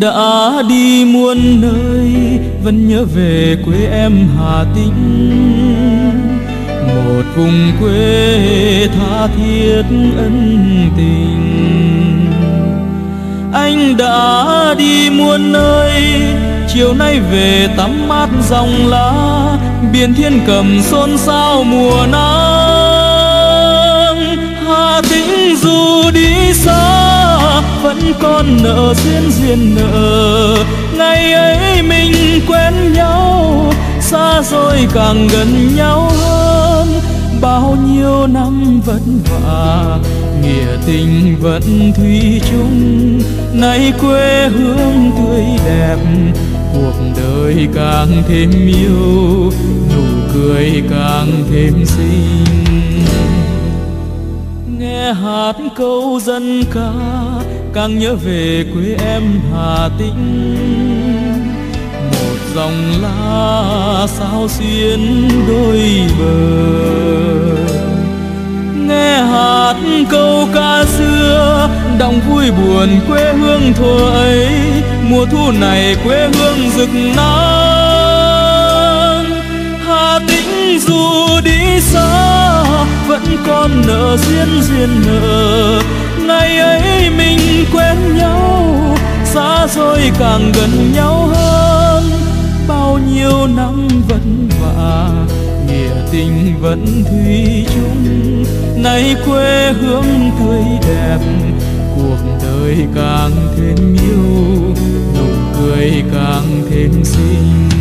đã đi muôn nơi, vẫn nhớ về quê em hà tĩnh. Một vùng quê tha thiết ân tình. Anh đã đi muôn nơi, chiều nay về tắm mát dòng lá, biển thiên cầm xôn xao mùa nắng. Con nợ, duyên duyên nợ. Ngày ấy mình quen nhau, xa rồi càng gần nhau hơn. Bao nhiêu năm vất vả, nghĩa tình vẫn thủy chung. Nay quê hương tươi đẹp, cuộc đời càng thêm yêu, nụ cười càng thêm xinh nghe hát câu dân ca, càng nhớ về quê em hà tĩnh. Một dòng lá sao xuyên đôi bờ. Nghe hát câu ca xưa đọng vui buồn quê hương thuở ấy. Mùa thu này quê hương rực nắng. Hà tĩnh dù đi xa vẫn nợ duyên duyên nợ. Ngày ấy mình quen nhau, xa rồi càng gần nhau hơn. Bao nhiêu năm vất vả, nghĩa tình vẫn thủy chung. Nay quê hương tươi đẹp, cuộc đời càng thêm yêu. Nụ cười càng thêm xinh.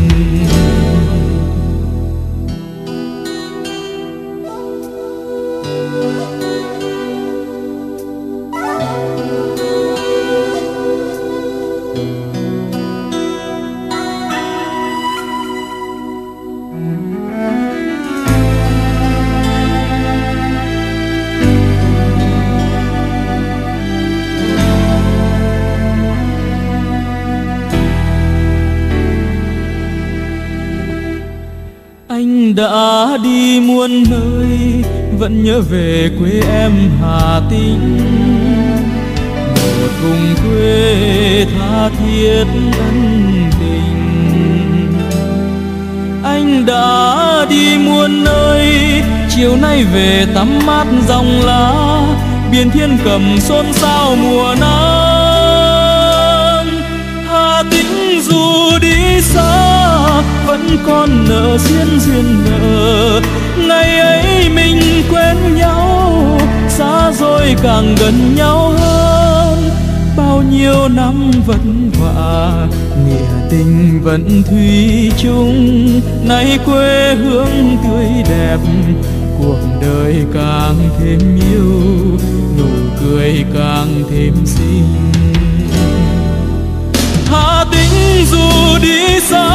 Đã đi muôn nơi, vẫn nhớ về quê em hà tĩnh. Một vùng quê tha thiết ân tình. Anh đã đi muôn nơi, chiều nay về tắm mát dòng lá, biển thiên cầm xôn xao mùa nắng. Hà tĩnh dù đi xa con nợ, duyên duyên nợ. Ngày ấy mình quen nhau, xa rồi càng gần nhau hơn. Bao nhiêu năm vất vả, nghĩa tình vẫn thủy chung. Nay quê hương tươi đẹp, cuộc đời càng thêm yêu. Nụ cười càng thêm xinh dù đi xa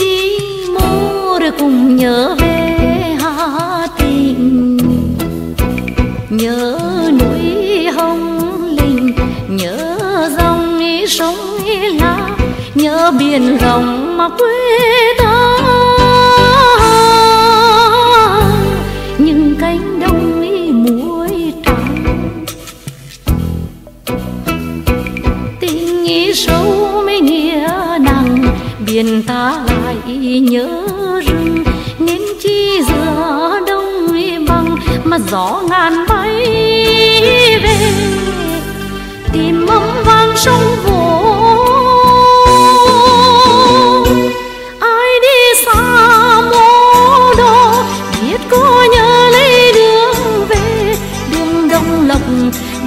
đi mô rồi cùng nhớ về Hà Tĩnh Nhớ núi Hồng Linh, Nhớ dòng sông La Nhớ biển rộng mà quê ta gió ngàn bay về, tìm mâm vang sông vỗ ai đi xa mô đô, biết có nhớ lấy đường về. Đường đông lộc,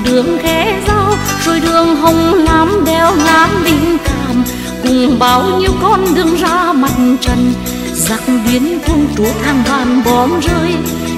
đường ghé giao, rồi đường hồng lam đeo lam đình cảm cùng bao nhiêu con đường ra mặt trần, giặc biến quân chúa thang bàn bom rơi.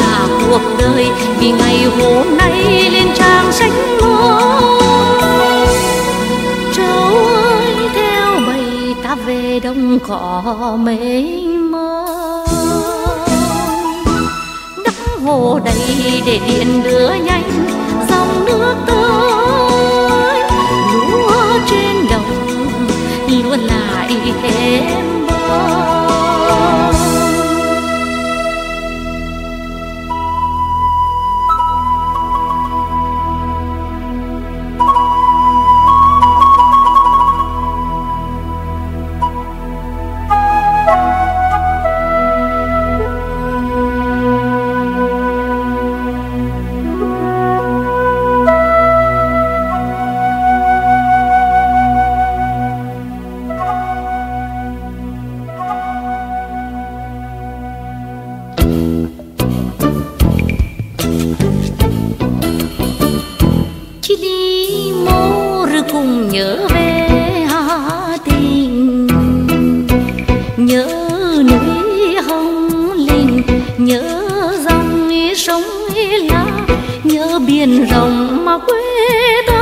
hài cuộc đời vì ngày hôm nay lên trang sách mới. Châu ơi, theo bầy ta về đông cỏ mênh mông. Đắp hồ đầy để điện đưa nhanh, dòng nước tươi đi, mô rồi cùng nhớ về hà tình. Nhớ núi hồng linh, nhớ dòng sông là nhớ biển rộng mà quê tôi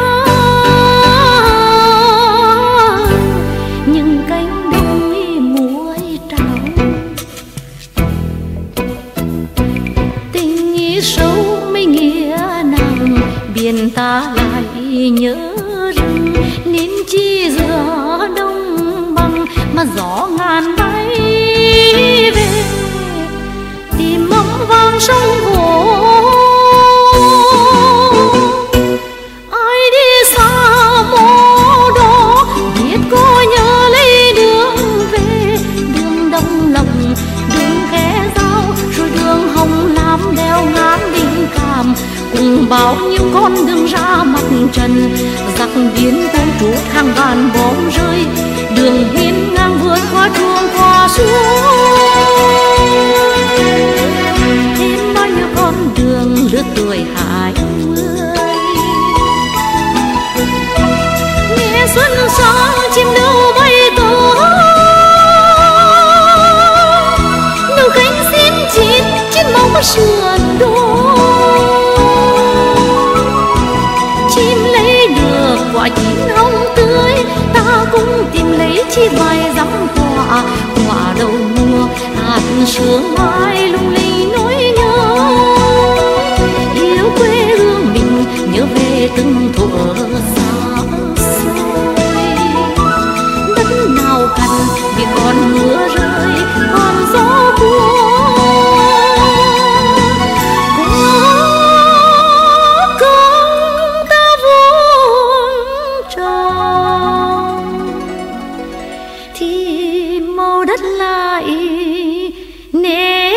phiền ta lại nhớ rừng nên chi giữa đông băng mà gió ngàn bay về. Tìm mong vang sông hồ bao nhiêu con đường ra mặt trần. Giặc biến bốn trú hàng ngàn bom rơi, đường hiên ngang vượt qua chuông qua xuống. Chi vài dặm quả quả đầu mùa hạt sương mai đất lại nề